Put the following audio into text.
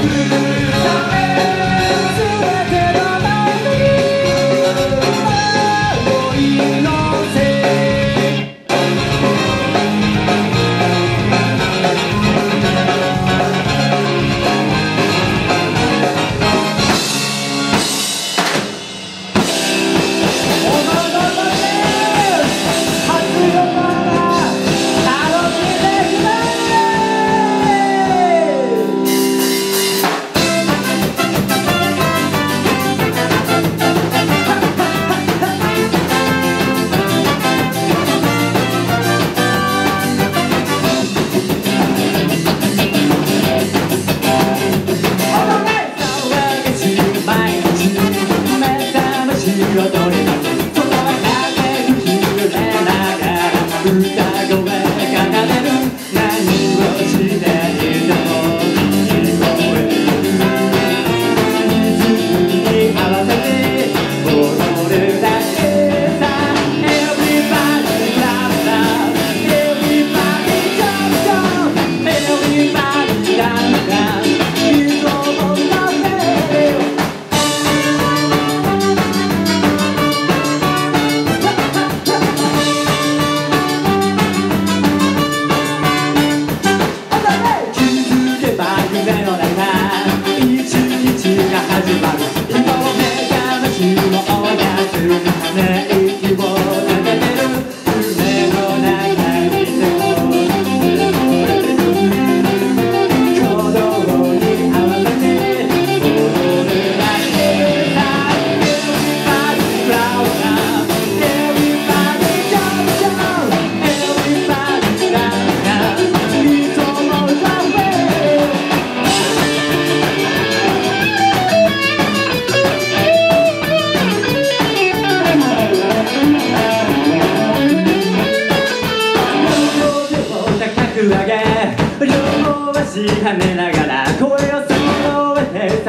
Hallelujah. 네. 両足跳ねながら声をそろえて